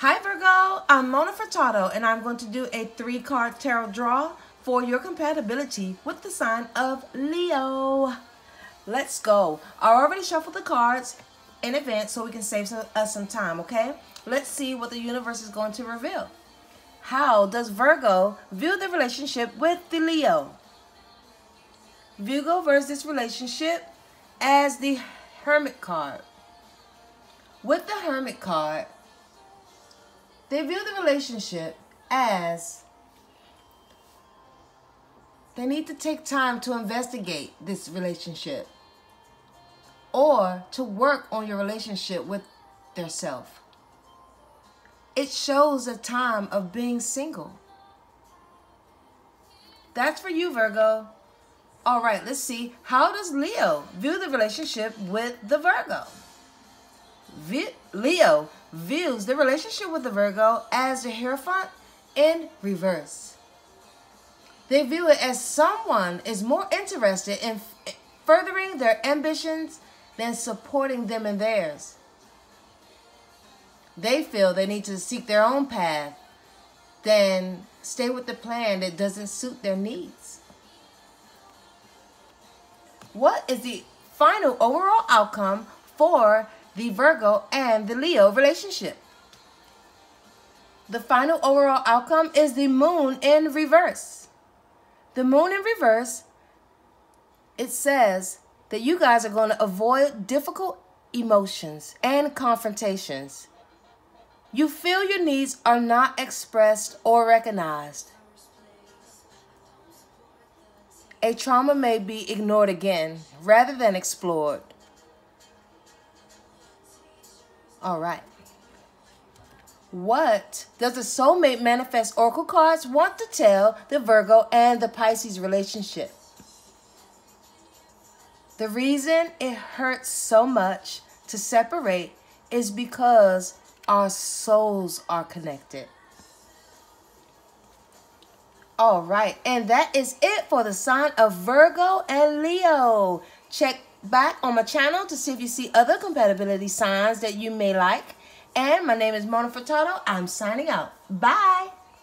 Hi Virgo, I'm Mona Furtado and I'm going to do a three card tarot draw for your compatibility with the sign of Leo. Let's go. I already shuffled the cards in advance so we can save us some time, okay? Let's see what the universe is going to reveal. How does Virgo view the relationship with the Leo? Virgo views this relationship as the Hermit card. With the Hermit card, they view the relationship as they need to take time to investigate this relationship or to work on your relationship with their self. It shows a time of being single. That's for you, Virgo. All right, let's see. How does Leo view the relationship with the Virgo? Leo views the relationship with the Virgo as the Hierophant in reverse. They view it as someone is more interested in furthering their ambitions than supporting them in theirs. They feel they need to seek their own path than stay with the plan that doesn't suit their needs. What is the final overall outcome for the Virgo and the Leo relationship. The final overall outcome is the moon in reverse. The moon in reverse, it says that you guys are going to avoid difficult emotions and confrontations. You feel your needs are not expressed or recognized. A trauma may be ignored again rather than explored. All right. What does the soulmate manifest oracle cards want to tell the Virgo and the Pisces relationship? The reason it hurts so much to separate is because our souls are connected. All right, and that is it for the sign of Virgo and Leo. Check back on my channel to see if you see other compatibility signs that you may like. And my name is Mona Furtado. I'm signing out. Bye.